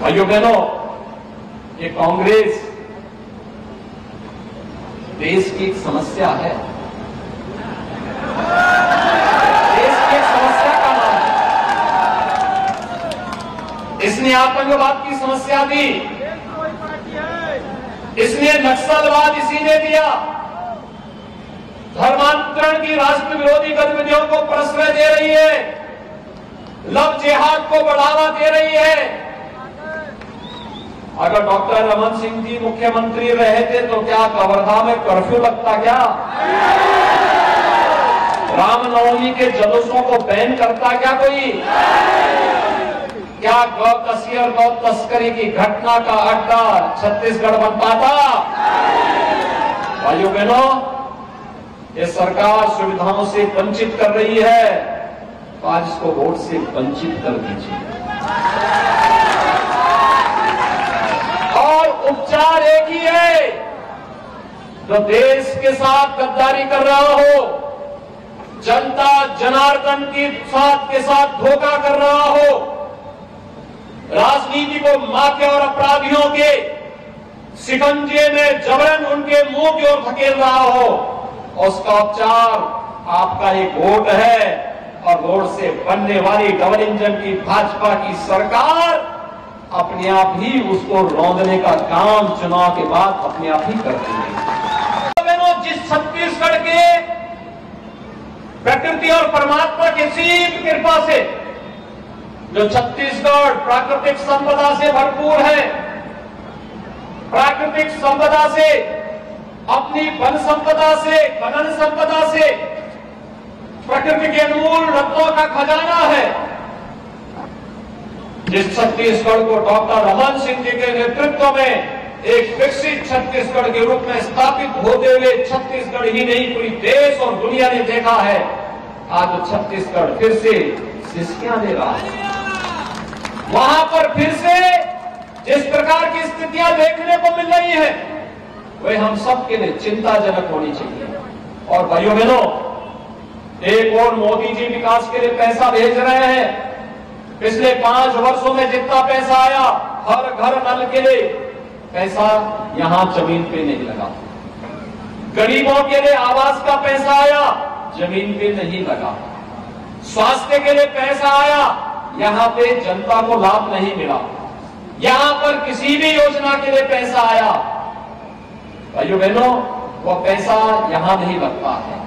भाइयों बहनों, ये कांग्रेस देश की एक समस्या है। देश की एक समस्या का नाम है। इसने आतंकवाद की समस्या दी। इसने नक्सलवाद इसी ने दिया। धर्मांतरण की राष्ट्र विरोधी गतिविधियों को प्रश्रय दे रही है। लव जिहाद को बढ़ावा दे रही है। अगर डॉक्टर रमन सिंह जी मुख्यमंत्री रहे थे तो क्या कवर्धा में कर्फ्यू लगता क्या? रामनवमी के जलूसों को बैन करता क्या कोई? क्या गौ कसी और गौ तस्करी की घटना का अड्डा छत्तीसगढ़ बन पाता? भाइयों बहनों, ये सरकार सुविधाओं से वंचित कर रही है तो आज इसको वोट से वंचित कर दीजिए और उपचार एक ही है जो देश के साथ गद्दारी कर रहा हो, जनता जनार्दन की साथ के साथ धोखा कर रहा हो, राजनीति को माफिया और अपराधियों के शिकंजे में जबरन उनके मुँह की ओर धकेल रहा हो, उसका उपचार आपका एक वोट है और वोट से बनने वाली डबल इंजन की भाजपा की सरकार अपने आप ही उसको रौंदने का काम चुनाव के बाद अपने आप ही करती है बहनों जिस छत्तीसगढ़ के प्रकृति और परमात्मा की सीम कृपा से, जो छत्तीसगढ़ प्राकृतिक संपदा से भरपूर है, प्राकृतिक संपदा से, अपनी वन संपदा से खनन संपदा से, प्रकृति के अनमोल रत्नों का खजाना है। जिस छत्तीसगढ़ को डॉक्टर रमन सिंह जी के नेतृत्व में एक विकसित छत्तीसगढ़ के रूप में स्थापित होते हुए छत्तीसगढ़ ही नहीं, पूरी देश और दुनिया ने देखा है। आज छत्तीसगढ़ फिर से सिस्किया दे रहा है। वहाँ पर फिर से जिस प्रकार की स्थितियाँ देखने को मिल रही है वह हम सबके लिए चिंताजनक होनी चाहिए। और भाइयों बहनों, एक और मोदी जी विकास के लिए पैसा भेज रहे हैं। पिछले पाँच वर्षों में जितना पैसा आया, हर घर नल के लिए पैसा यहाँ ज़मीन पे नहीं लगा। गरीबों के लिए आवास का पैसा आया ज़मीन पे नहीं लगा। स्वास्थ्य के लिए पैसा आया, यहाँ पे जनता को लाभ नहीं मिला। यहाँ पर किसी भी योजना के लिए पैसा आया। भाइयों बहनों, वो पैसा यहाँ नहीं लगता है।